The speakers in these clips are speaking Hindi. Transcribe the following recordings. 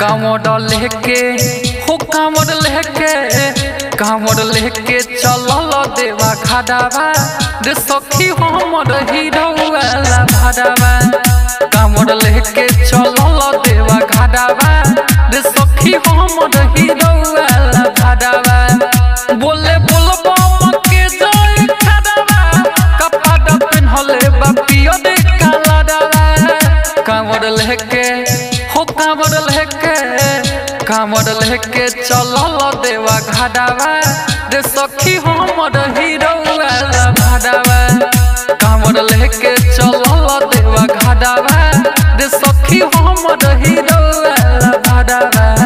कांवर लेके हो कांवर लेके कांवर लेके चलल देवा घाटावा रे सखी हमर घाटावा कांवर लेके चलल देवा घाटावा रे सखी हमर हीरोवा घाटावा बोले बोलबो मके जय घाटावा कपड़ा दे काला लेके कांवर लेके चलल देवा घाडावा रे सखी हमर हीरो घाडावा कांवर लेके चलल देवा घाडावा रे सखी हमर हीरो प्रेम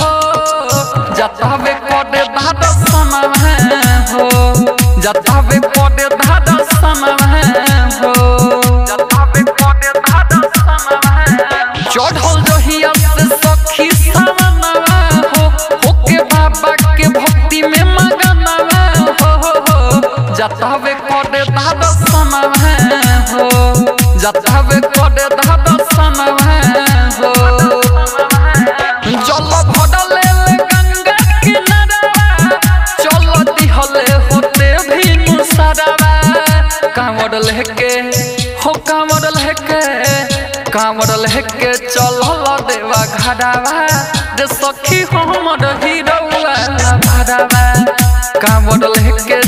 हो जतावे कोडे दादा सनवा हो हो जतावे कोडे दादा सनवा चढ़ल सखी सावनवा हो भक्ति में मगनवा हो जतावे कोडे दादा सनवा हो जतावे कोडे हो। कांवर के हो का मॉडल है के का मॉडल है के चलो लो देवा घाटावा रे सखी हमर हीरोवा का मॉडल है चलल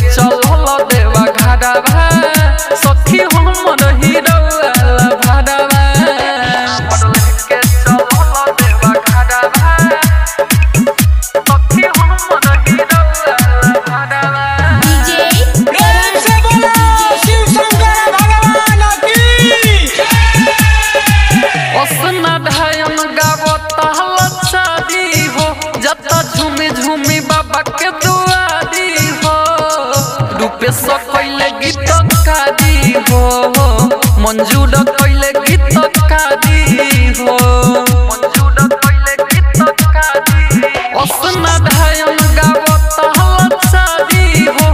कइले गीत कादी हो मंजूर गीत गीत असना धायन गावो ताल शादी हो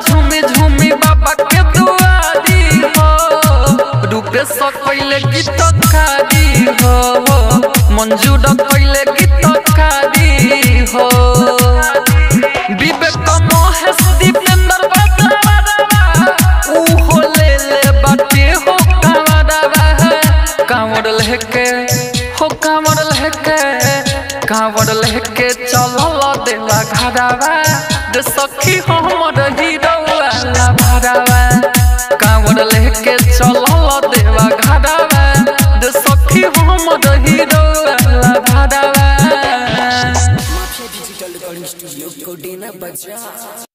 झूमी झूमी बाबा के दुआरी हो रूपे सो कइले गीत हो गीत लेके हो कांवर लेके कांवर लेके चलल देवा घाटावा रे सखी हमर हीरोवा भरावा कांवर लेके चलल देवा घाटावा रे सखी हमर भरावा डिजिटल रिकॉर्डिंग स्टूडियो कोडेना बजा